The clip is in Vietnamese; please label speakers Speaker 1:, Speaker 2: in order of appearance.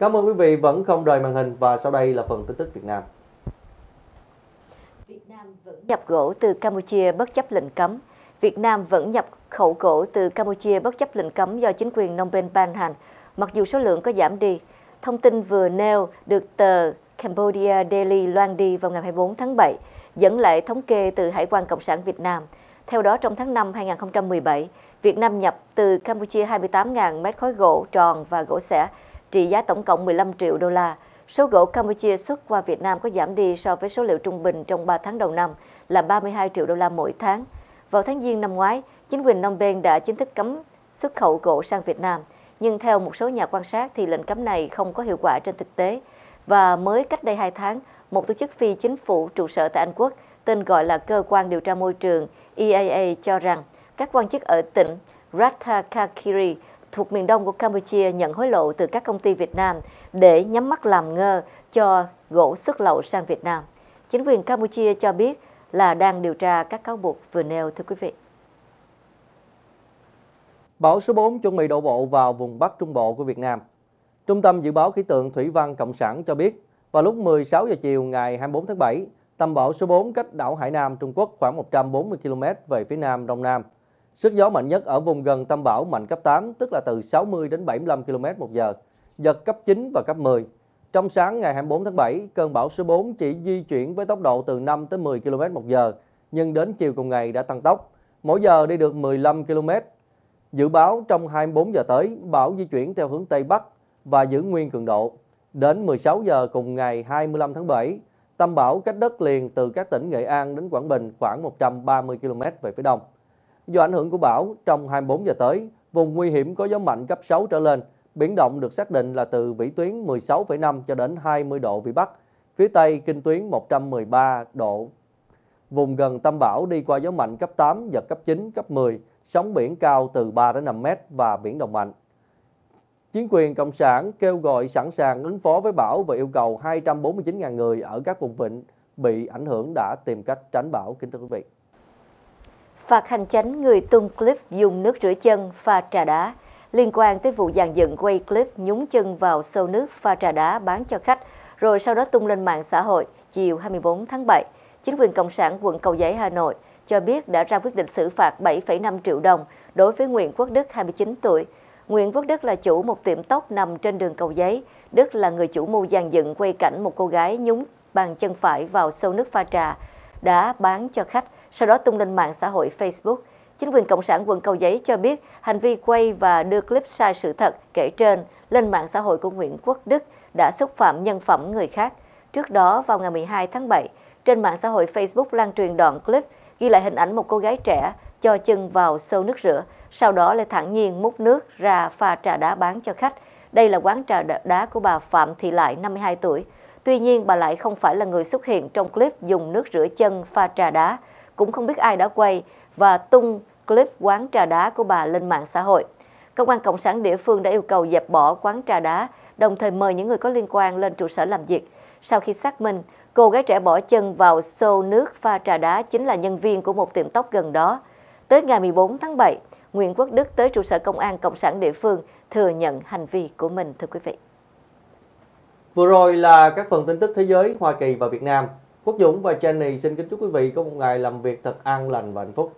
Speaker 1: Cảm ơn quý vị vẫn không rời màn hình và sau đây là phần tin tức Việt Nam.
Speaker 2: Việt Nam vẫn nhập gỗ từ Campuchia bất chấp lệnh cấm. Việt Nam vẫn nhập khẩu gỗ từ Campuchia bất chấp lệnh cấm do chính quyền Phnom Penh ban hành, mặc dù số lượng có giảm đi. Thông tin vừa nêu được tờ Cambodia Daily loan đi vào ngày 24 tháng 7, dẫn lại thống kê từ Hải quan Cộng sản Việt Nam. Theo đó, trong tháng 5 2017, Việt Nam nhập từ Campuchia 28.000 mét khối gỗ tròn và gỗ xẻ, trị giá tổng cộng 15 triệu đô la. Số gỗ Campuchia xuất qua Việt Nam có giảm đi so với số liệu trung bình trong 3 tháng đầu năm là 32 triệu đô la mỗi tháng. Vào tháng Giêng năm ngoái, chính quyền Phnom Penh đã chính thức cấm xuất khẩu gỗ sang Việt Nam. Nhưng theo một số nhà quan sát thì lệnh cấm này không có hiệu quả trên thực tế. Và mới cách đây 2 tháng, một tổ chức phi chính phủ trụ sở tại Anh Quốc tên gọi là Cơ quan Điều tra Môi trường EAA cho rằng các quan chức ở tỉnh Rattakakiri thuộc miền đông của Campuchia nhận hối lộ từ các công ty Việt Nam để nhắm mắt làm ngơ cho gỗ xuất lậu sang Việt Nam. Chính quyền Campuchia cho biết là đang điều tra các cáo buộc vừa nêu, thưa quý vị.
Speaker 1: Bão số 4 chuẩn bị đổ bộ vào vùng Bắc Trung Bộ của Việt Nam. Trung tâm Dự báo Khí tượng Thủy văn Cộng sản cho biết, vào lúc 16 giờ chiều ngày 24 tháng 7, tâm bão số 4 cách đảo Hải Nam, Trung Quốc khoảng 140 km về phía nam đông nam. Sức gió mạnh nhất ở vùng gần tâm bão mạnh cấp 8, tức là từ 60 đến 75 km một giờ, giật cấp 9 và cấp 10. Trong sáng ngày 24 tháng 7, cơn bão số 4 chỉ di chuyển với tốc độ từ 5 tới 10 km một giờ, nhưng đến chiều cùng ngày đã tăng tốc, mỗi giờ đi được 15 km. Dự báo trong 24 giờ tới, bão di chuyển theo hướng Tây Bắc và giữ nguyên cường độ. Đến 16 giờ cùng ngày 25 tháng 7, tâm bão cách đất liền từ các tỉnh Nghệ An đến Quảng Bình khoảng 130 km về phía đông. Do ảnh hưởng của bão, trong 24 giờ tới, vùng nguy hiểm có gió mạnh cấp 6 trở lên, biển động được xác định là từ vĩ tuyến 16,5 cho đến 20 độ vĩ Bắc, phía Tây kinh tuyến 113 độ. Vùng gần tâm bão đi qua gió mạnh cấp 8, giật cấp 9, cấp 10, sóng biển cao từ 3 đến 5 mét và biển động mạnh. Chính quyền Cộng sản kêu gọi sẵn sàng ứng phó với bão và yêu cầu 249.000 người ở các vùng vịnh bị ảnh hưởng đã tìm cách tránh bão. Kính thưa quý vị.
Speaker 2: Phạt hành chánh người tung clip dùng nước rửa chân pha trà đá liên quan tới vụ dàn dựng quay clip nhúng chân vào sâu nước pha trà đá bán cho khách rồi sau đó tung lên mạng xã hội chiều 24 tháng 7. Chính quyền Cộng sản quận Cầu Giấy, Hà Nội cho biết đã ra quyết định xử phạt 7,5 triệu đồng đối với Nguyễn Quốc Đức, 29 tuổi. Nguyễn Quốc Đức là chủ một tiệm tóc nằm trên đường Cầu Giấy. Đức là người chủ mưu dàn dựng quay cảnh một cô gái nhúng bàn chân phải vào sâu nước pha trà, đã bán cho khách, sau đó tung lên mạng xã hội Facebook. Chính quyền Cộng sản quận Cầu Giấy cho biết hành vi quay và đưa clip sai sự thật kể trên lên mạng xã hội của Nguyễn Quốc Đức đã xúc phạm nhân phẩm người khác. Trước đó, vào ngày 12 tháng 7, trên mạng xã hội Facebook lan truyền đoạn clip ghi lại hình ảnh một cô gái trẻ cho chân vào sâu nước rửa, sau đó lại thẳng nhiên múc nước ra pha trà đá bán cho khách. Đây là quán trà đá của bà Phạm Thị Lại, 52 tuổi. Tuy nhiên, bà Lại không phải là người xuất hiện trong clip dùng nước rửa chân pha trà đá, cũng không biết ai đã quay và tung clip quán trà đá của bà lên mạng xã hội. Công an Cộng sản địa phương đã yêu cầu dẹp bỏ quán trà đá, đồng thời mời những người có liên quan lên trụ sở làm việc. Sau khi xác minh, cô gái trẻ bỏ chân vào xô nước pha trà đá chính là nhân viên của một tiệm tóc gần đó. Tới ngày 14 tháng 7, Nguyễn Quốc Đức tới trụ sở Công an Cộng sản địa phương thừa nhận hành vi của mình, thưa quý vị.
Speaker 1: Vừa rồi là các phần tin tức thế giới, Hoa Kỳ và Việt Nam. Quốc Dũng và Jenny xin kính chúc quý vị có một ngày làm việc thật an lành và hạnh phúc.